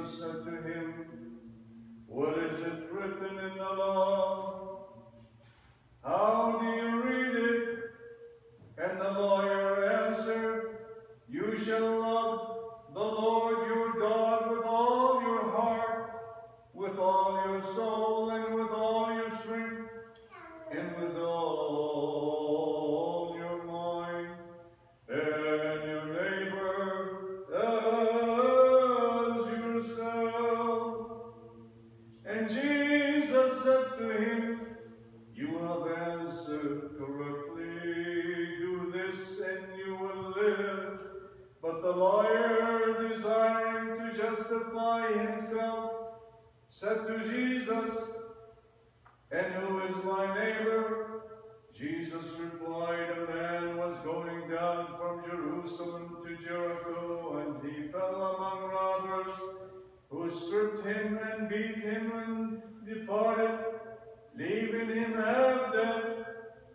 Jesus said to him, What is it written in the law? How do you read it? And the lawyer answered, You shall love the Lord You have answered correctly. Do this and you will live. But the lawyer, desiring to justify himself, said to Jesus, And who is my neighbor? Jesus replied, A man was going down from Jerusalem to Jericho, and he fell among robbers, who stripped him and beat him and departed, leaving him dead.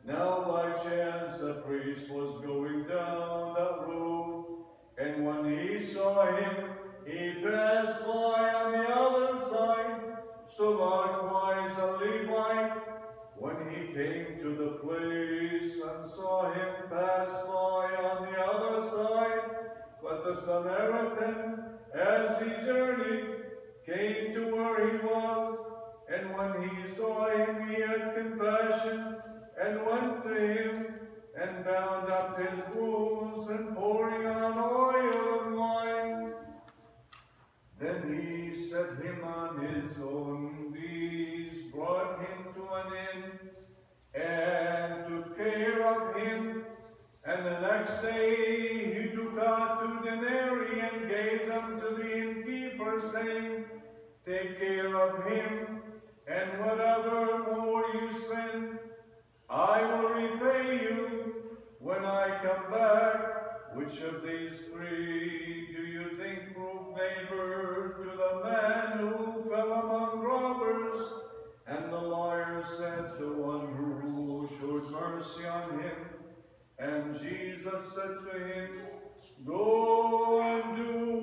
Now by chance a priest was going down that road, and when he saw him, he passed by on the other side. So likewise a Levite, when he came to the place and saw him pass by on the other side, but the Samaritan, as he journeyed, came to where he was, when he saw him, he had compassion, and went to him, and bound up his wounds, and pouring on oil and wine. Then he set him on his own knees, brought him to an inn, and took care of him. And the next day he took out two denarii and gave them to the innkeeper, saying, Take care of him, and whatever more you spend, I will repay you when I come back. Which of these three do you think proved neighbor to the man who fell among robbers? And the lawyer said, The one who showed mercy on him. And Jesus said to him, Go and do